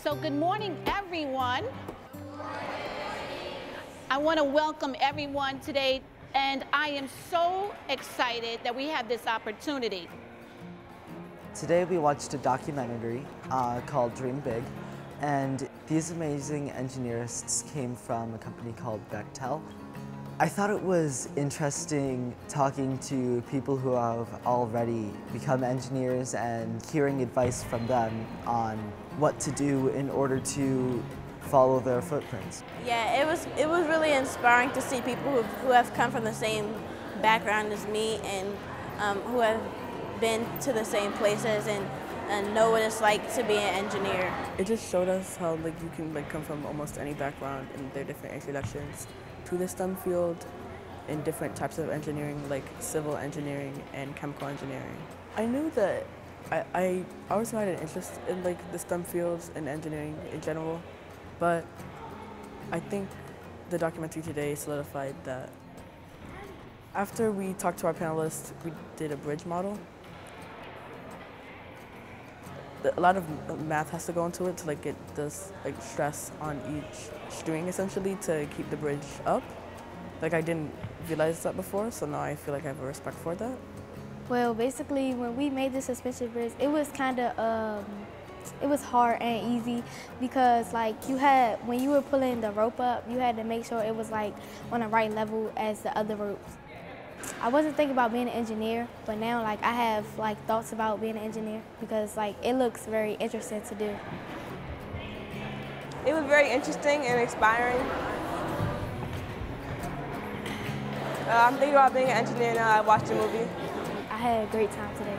So good morning, everyone. I want to welcome everyone today, and I am so excited that we have this opportunity. Today we watched a documentary uh, called Dream Big, and these amazing engineers came from a company called Bechtel. I thought it was interesting talking to people who have already become engineers and hearing advice from them on what to do in order to follow their footprints. Yeah, it was it was really inspiring to see people who, who have come from the same background as me and um, who have been to the same places and, and know what it's like to be an engineer. It just showed us how like you can like come from almost any background and their different introductions to the STEM field in different types of engineering like civil engineering and chemical engineering. I knew that I, I always had an interest in like the STEM fields and engineering in general, but I think the documentary today solidified that. After we talked to our panelists, we did a bridge model a lot of math has to go into it to like get this like stress on each string essentially to keep the bridge up. Like I didn't realize that before, so now I feel like I have a respect for that. Well, basically, when we made the suspension bridge, it was kind of um, it was hard and easy because like you had when you were pulling the rope up, you had to make sure it was like on the right level as the other ropes. I wasn't thinking about being an engineer, but now like I have like thoughts about being an engineer because like it looks very interesting to do. It was very interesting and inspiring. Uh, I'm thinking about being an engineer now. I watched the movie. I had a great time today.